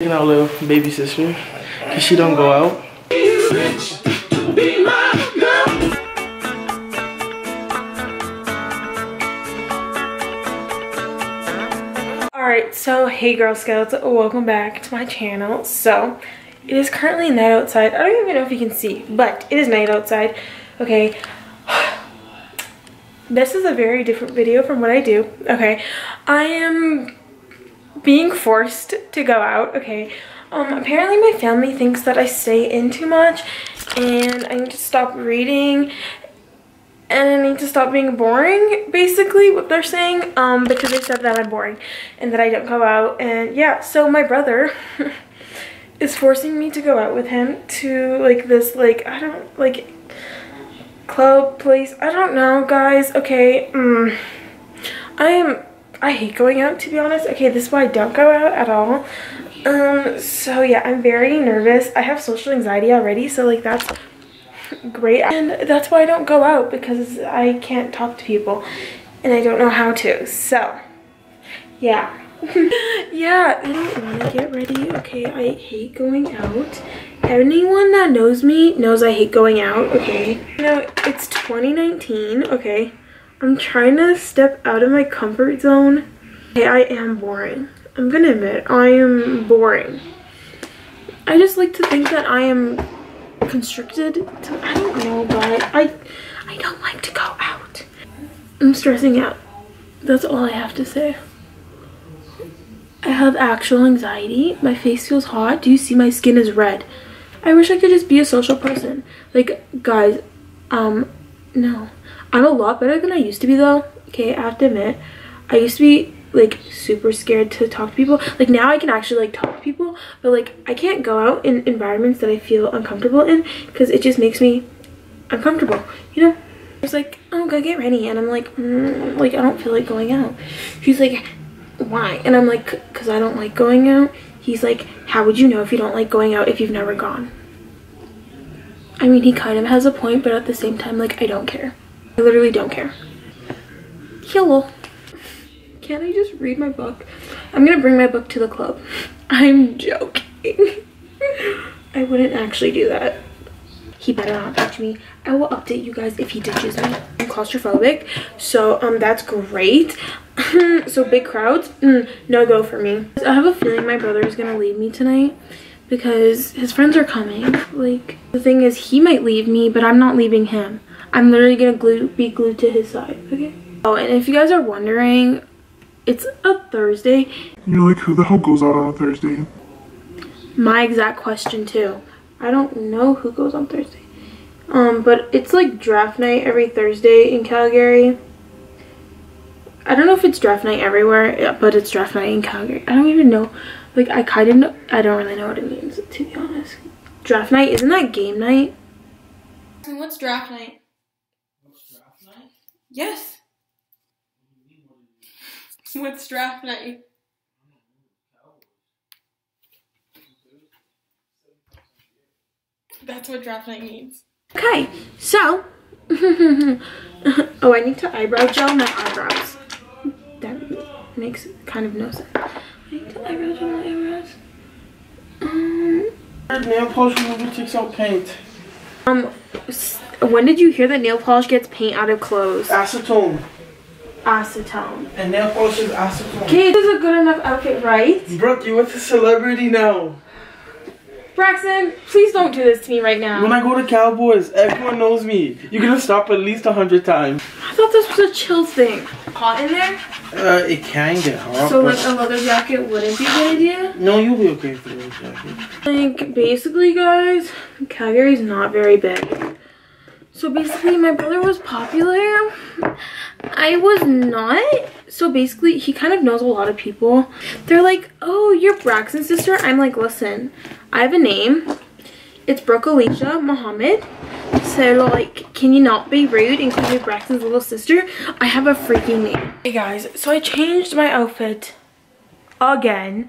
Taking out little baby sister, cause she don't go out. Alright, so hey Girl Scouts, welcome back to my channel. So, it is currently night outside. I don't even know if you can see, but it is night outside. Okay, this is a very different video from what I do. Okay, I am being forced to go out. Okay, um, apparently my family thinks that I stay in too much and I need to stop reading and I need to stop being boring, basically, what they're saying, um, because they said that I'm boring and that I don't go out. And yeah, so my brother is forcing me to go out with him to, like, this, like, I don't, like, club place. I don't know, guys. Okay, mm, I am, I hate going out, to be honest. Okay, this is why I don't go out at all. Um, so yeah, I'm very nervous. I have social anxiety already, so, like, that's great. And that's why I don't go out because I can't talk to people and I don't know how to. So yeah. Yeah I don't want to get ready. Okay I hate going out. Anyone that knows me knows I hate going out okay? You know it's 2019 okay I'm trying to step out of my comfort zone Hey, I am boring I'm gonna admit I am boring I just like to think that I am constricted to, I don't know, but I, I don't like to go out. I'm stressing out. That's all I have to say. I have actual anxiety. My face feels hot. Do you see my skin is red? I wish I could just be a social person. Like, guys, um, no. I'm a lot better than I used to be though. Okay, I have to admit. I used to be like super scared to talk to people. Like now i can actually like talk to people but like i can't go out in environments that i feel uncomfortable in because it just makes me uncomfortable you know? It's like oh go get ready and i'm like mm, like i don't feel like going out. She's like why? And i'm like because i don't like going out. He's like how would you know if you don't like going out if you've never gone? I mean he kind of has a point but at the same time like i don't care i literally don't care hello can't I just read my book? I'm gonna bring my book to the club. I'm joking. I wouldn't actually do that. He better not touch me. I will update you guys if he ditches me. I'm claustrophobic, so um, that's great. so big crowds, mm, no go for me. I have a feeling my brother is gonna leave me tonight because his friends are coming. Like, the thing is, he might leave me, but I'm not leaving him. I'm literally gonna glue, be glued to his side, okay? Oh, and if you guys are wondering, it's a Thursday. You're like, who the hell goes out on a Thursday? My exact question too. I don't know who goes on Thursday. Um, but it's like draft night every Thursday in Calgary. I don't know if it's draft night everywhere, but it's draft night in Calgary. I don't even know. Like, I kind of know. I don't really know what it means, to be honest. Draft night? Isn't that game night? What's draft night? What's draft night? Yes. What's draft night? That's what draft night means. Okay, so. oh, I need to eyebrow gel my eyebrows. That makes kind of no sense. I need to eyebrow gel my eyebrows. Um. Nail polish remover takes out paint. Um, when did you hear that nail polish gets paint out of clothes? Acetone. Acetone. And nail polish is acetone. Okay, this is a good enough outfit, right? Brooke, you with a celebrity now. Braxton, please don't do this to me right now. When I go to Cowboys, everyone knows me. You're gonna stop at least a hundred times. I thought this was a chill thing. Hot in there? Uh, it can get hot. So like a leather jacket wouldn't be a good idea? No, you'll be okay with the leather jacket. Like, basically, guys, Calgary's not very big. So basically, my brother was popular. I was not. So basically, he kind of knows a lot of people. They're like, oh, you're Braxton's sister? I'm like, listen, I have a name. It's Brooke Alysha Mohammed. So, like, can you not be rude and call me Braxton's little sister? I have a freaking name. Hey, guys. So, I changed my outfit again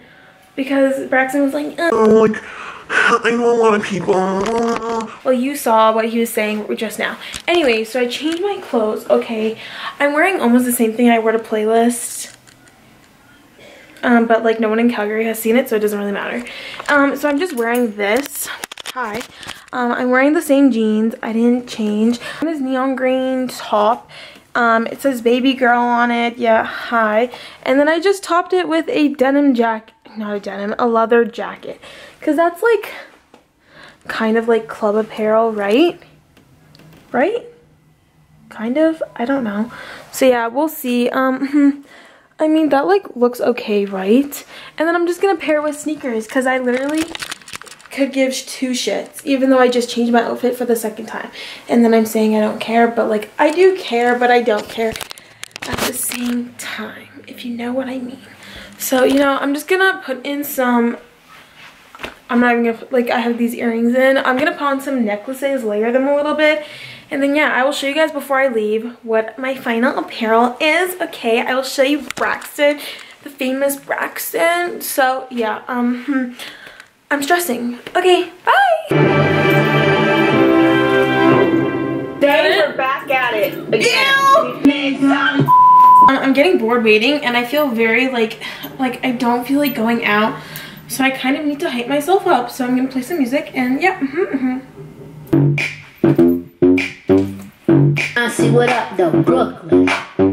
because Braxton was like. Oh, like, I know a lot of people. Well, you saw what he was saying just now. Anyway, so I changed my clothes. Okay, I'm wearing almost the same thing I wore to playlist. um, but like no one in Calgary has seen it, so it doesn't really matter. Um, so I'm just wearing this. Hi. Um, I'm wearing the same jeans. I didn't change. This neon green top. Um, it says baby girl on it. Yeah, hi. And then I just topped it with a denim jacket. Not a denim, a leather jacket. Because that's like kind of like club apparel, right? Right? Kind of? I don't know. So yeah, we'll see. Um, I mean, that like looks okay, right? And then I'm just gonna pair with sneakers because I literally could give two shits even though I just changed my outfit for the second time. And then I'm saying I don't care, but like I do care, but I don't care at the same time, if you know what I mean. So, you know, I'm just gonna put in some, I'm not even gonna, like I have these earrings in. I'm gonna put on some necklaces, layer them a little bit. And then yeah, I will show you guys before I leave what my final apparel is. Okay, I will show you Braxton, the famous Braxton. So yeah, um, hmm. I'm stressing. Okay, bye. We're back at it again. I'm getting bored waiting and I feel very like, like I don't feel like going out. So I kind of need to hype myself up. So I'm gonna play some music and yeah. Mm -hmm, -hmm. I see what up though, Brooklyn,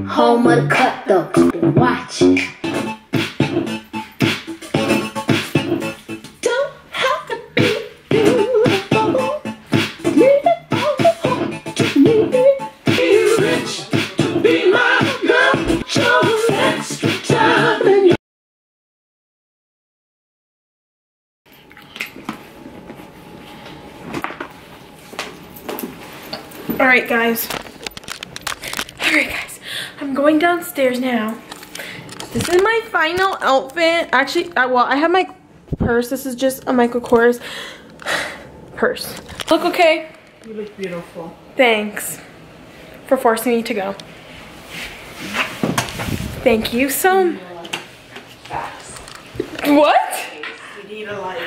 home of the cut though. Watch. All right, guys. All right, guys. I'm going downstairs now. This is my final outfit. Actually, uh, well, I have my purse. This is just a Michael Kors purse. Look okay? You look beautiful. Thanks for forcing me to go. Thank you so What? You need a light.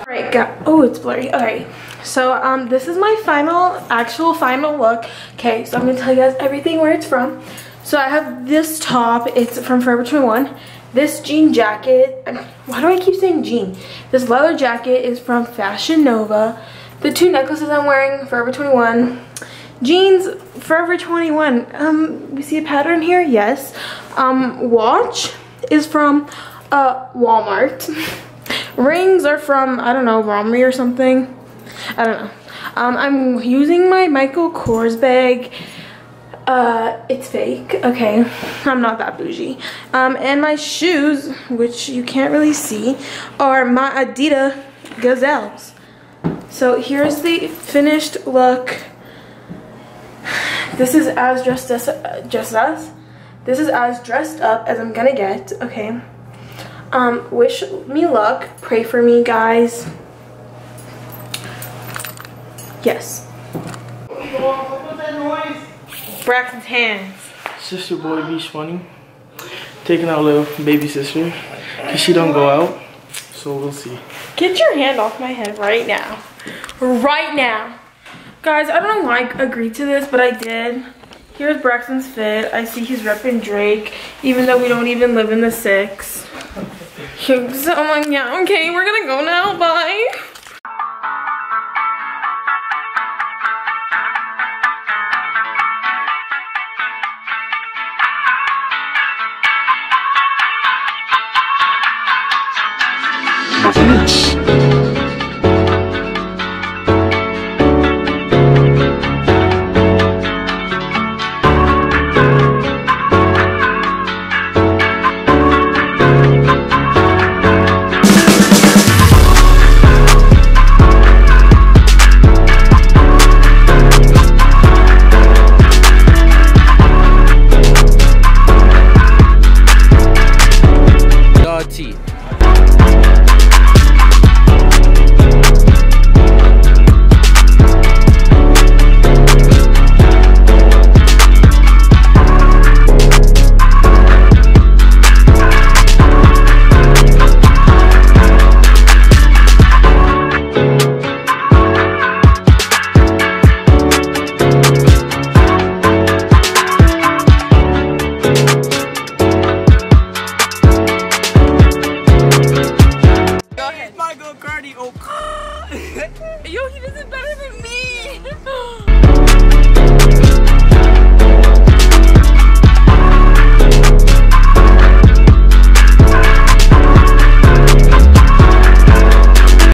Alright, got oh it's blurry. Alright. So um this is my final actual final look. Okay, so I'm gonna tell you guys everything where it's from. So I have this top, it's from Forever 21. This jean jacket, why do I keep saying jean? This leather jacket is from Fashion Nova. The two necklaces I'm wearing, Forever 21. Jeans, Forever 21. Um, we see a pattern here? Yes. Um, watch is from uh, Walmart. Rings are from, I don't know, Romney or something. I don't know. Um, I'm using my Michael Kors bag. Uh, it's fake. Okay, I'm not that bougie. Um, and my shoes, which you can't really see, are my Adidas Gazelles. So here's the finished look. This is as dressed as, uh, just as. This is as dressed up as I'm gonna get, okay? Um, wish me luck. Pray for me, guys. Yes. Braxton's hands. Sister boy be Funny. Taking out little baby sister. Cause she don't go out. So we'll see. Get your hand off my head right now. Right now. Guys, I don't know why I agreed to this, but I did. Here's Braxton's fit. I see he's repping Drake, even though we don't even live in the six. So I'm like, yeah, okay, we're gonna go now, bye. Dog